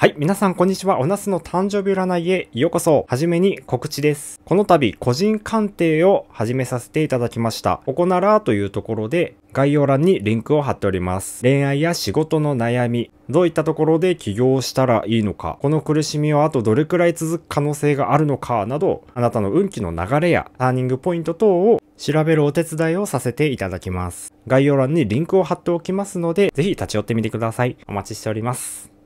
はい、皆さんこんにちは。おなすの誕生日占いへようこそ。はじめに告知です。この度、個人鑑定を始めさせていただきました。ここならというところで、概要欄にリンクを貼っております。恋愛や仕事の悩み、どういったところで起業したらいいのか、この苦しみはあとどれくらい続く可能性があるのかなど、あなたの運気の流れやターニングポイント等を調べるお手伝いをさせていただきます。概要欄にリンクを貼っておきますので、ぜひ立ち寄ってみてください。お待ちしております。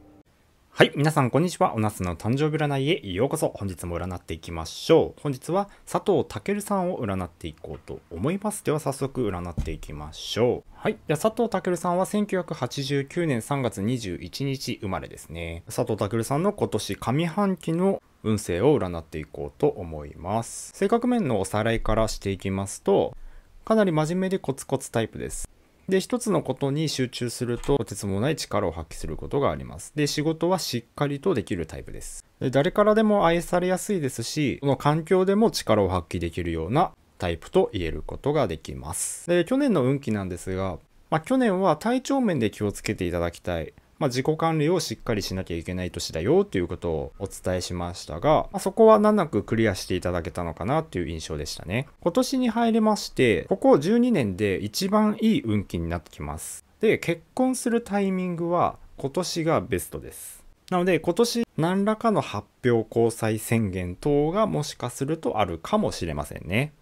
はい。皆さん、こんにちは。おなすの誕生日占いへようこそ。本日も占っていきましょう。本日は佐藤健さんを占っていこうと思います。では、早速占っていきましょう。はい。では、佐藤健さんは1989年3月21日生まれですね。佐藤健さんの今年上半期の運勢を占っていこうと思います。性格面のおさらいからしていきますと、かなり真面目でコツコツタイプです。で、一つのことに集中すると、とてつもない力を発揮することがあります。で、仕事はしっかりとできるタイプです。で誰からでも愛されやすいですし、この環境でも力を発揮できるようなタイプと言えることができます。で、去年の運気なんですが、まあ、去年は体調面で気をつけていただきたい。まあ、自己管理をしっかりしなきゃいけない年だよということをお伝えしましたが、まあ、そこは難なくクリアしていただけたのかなという印象でしたね。今年に入りまして、ここ12年で一番いい運気になってきます。で、結婚するタイミングは今年がベストです。なので今年何らかの発表交際宣言等がもしかするとあるかもしれませんね。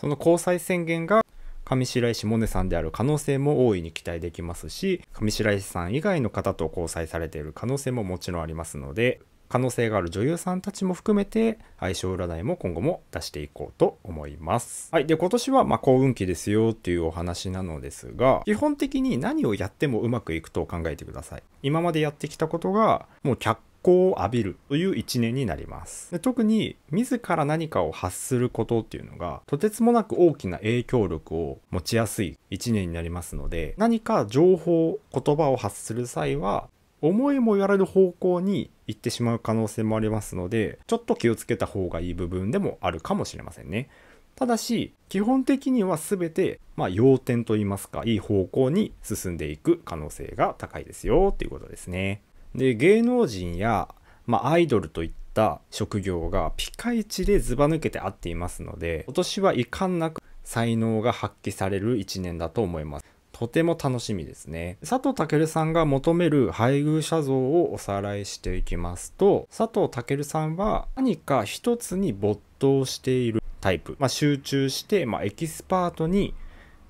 その交際宣言が上白石萌音さんである可能性も大いに期待できますし上白石さん以外の方と交際されている可能性ももちろんありますので可能性がある女優さんたちも含めて相性占いも今後も出していこうと思います。はい。で、今年はまあ幸運期ですよっていうお話なのですが、基本的に何をやってもうまくいくと考えてください。今までやってきたことがもう脚光を浴びるという一年になります。で特に自ら何かを発することっていうのがとてつもなく大きな影響力を持ちやすい一年になりますので何か情報言葉を発する際は思いもやれる方向に行ってしまう可能性もありますのでちょっと気をつけた方がいい部分でもあるかもしれませんね。ただし基本的には全てまあ要点といいますかいい方向に進んでいく可能性が高いですよっていうことですね。で芸能人や、まあ、アイドルといった職業がピカイチでずば抜けて合っていますので今年はいかんなく才能が発揮される一年だと思います。とても楽しみですね。佐藤健さんが求める配偶者像をおさらいしていきますと佐藤健さんは何か一つに没頭しているタイプ、まあ、集中して、まあ、エキスパートに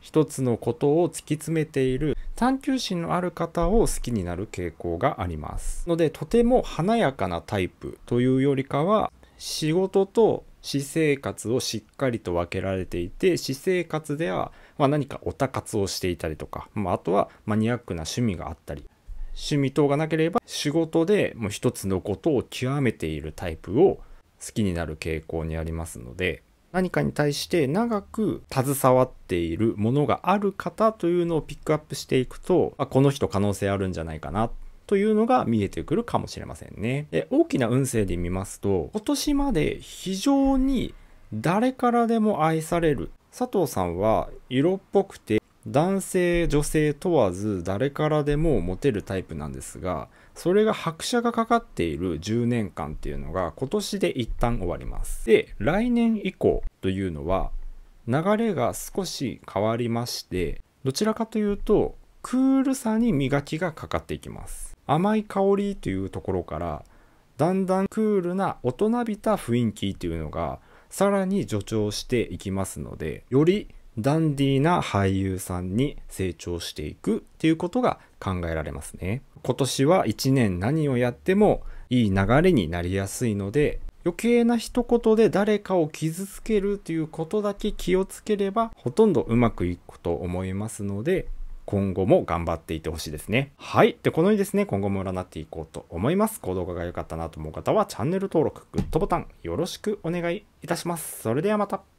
一つのことを突き詰めている。探求心のある方を好きになる傾向があります。のでとても華やかなタイプというよりかは仕事と私生活をしっかりと分けられていて私生活ではま何かオタ活をしていたりとか、まあ、あとはマニアックな趣味があったり。趣味等がなければ仕事でもう一つのことを極めているタイプを好きになる傾向にありますので何かに対して長く携わっているものがある方というのをピックアップしていくとあこの人可能性あるんじゃないかなというのが見えてくるかもしれませんね。で大きな運勢で見ますと今年まで非常に誰からでも愛される佐藤さんは色っぽくて男性女性問わず誰からでもモテるタイプなんですがそれが拍車がかかっている10年間っていうのが今年で一旦終わります。で、来年以降というのは流れが少し変わりまして、どちらかというとクールさに磨きがかかっていきます。甘い香りというところからだんだんクールな大人びた雰囲気っていうのがさらに助長していきますので、よりダンディーな俳優さんに成長していくっていうことが考えられますね。今年は1年何をやってもいい流れになりやすいので余計な一言で誰かを傷つけるということだけ気をつければほとんどうまくいくと思いますので今後も頑張っていってほしいですね。はい。で、このようにですね、今後も占っていこうと思います。行動画が良かったなと思う方はチャンネル登録、グッドボタンよろしくお願いいたします。それではまた。